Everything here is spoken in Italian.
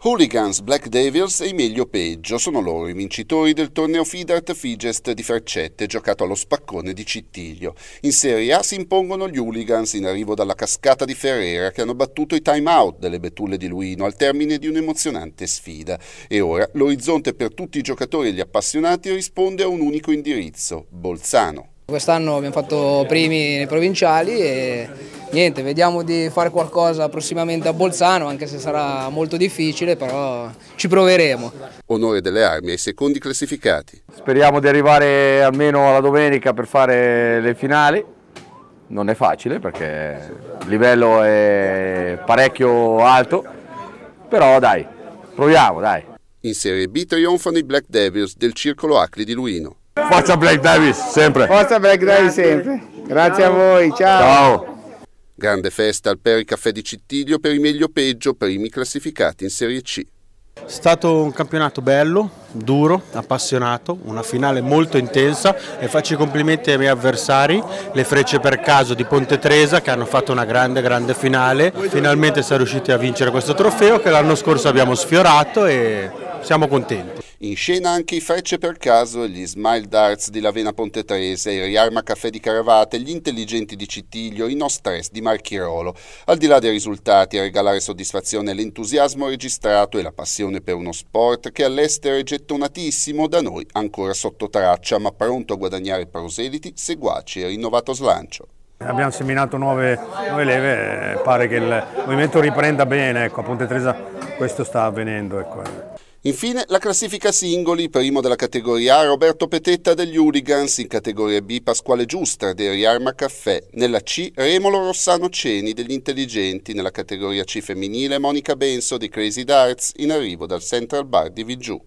Hooligans, Black Devils e i meglio peggio sono loro i vincitori del torneo Fidart Figest di Freccette giocato allo spaccone di Cittiglio. In Serie A si impongono gli Hooligans in arrivo dalla cascata di Ferrera che hanno battuto i time out delle betulle di Luino al termine di un'emozionante sfida. E ora l'orizzonte per tutti i giocatori e gli appassionati risponde a un unico indirizzo, Bolzano. Quest'anno abbiamo fatto primi nei provinciali e niente, vediamo di fare qualcosa prossimamente a Bolzano, anche se sarà molto difficile, però ci proveremo. Onore delle armi ai secondi classificati. Speriamo di arrivare almeno alla domenica per fare le finali. Non è facile perché il livello è parecchio alto, però dai, proviamo, dai. In Serie B trionfano i Black Devils del Circolo Acli di Luino. Forza Black Davis, sempre. Forza Black Davis sempre. Grazie a voi, ciao. Ciao. Grande festa al Peri Caffè di Cittiglio per i meglio peggio, primi classificati in Serie C. È stato un campionato bello, duro, appassionato, una finale molto intensa e faccio i complimenti ai miei avversari, le frecce per caso di Ponte Tresa che hanno fatto una grande grande finale, finalmente siamo riusciti a vincere questo trofeo che l'anno scorso abbiamo sfiorato e siamo contenti. In scena anche i Frecce per caso, gli Smile Darts di Lavena Ponte Trese, il Riarma Caffè di Caravate, gli Intelligenti di Cittiglio, i No Stress di Marchirolo. Al di là dei risultati, a regalare soddisfazione l'entusiasmo registrato e la passione per uno sport che all'estero è gettonatissimo, da noi ancora sotto traccia, ma pronto a guadagnare proseliti, seguaci e rinnovato slancio. Abbiamo seminato nuove, nuove leve, pare che il movimento riprenda bene, ecco, a Ponte Tresa questo sta avvenendo. Ecco. Infine la classifica singoli, primo della categoria A Roberto Petetta degli Hooligans, in categoria B Pasquale Giustra del Riarma Caffè, nella C Remolo Rossano Ceni degli Intelligenti, nella categoria C femminile Monica Benso di Crazy Darts in arrivo dal Central Bar di Vigiù.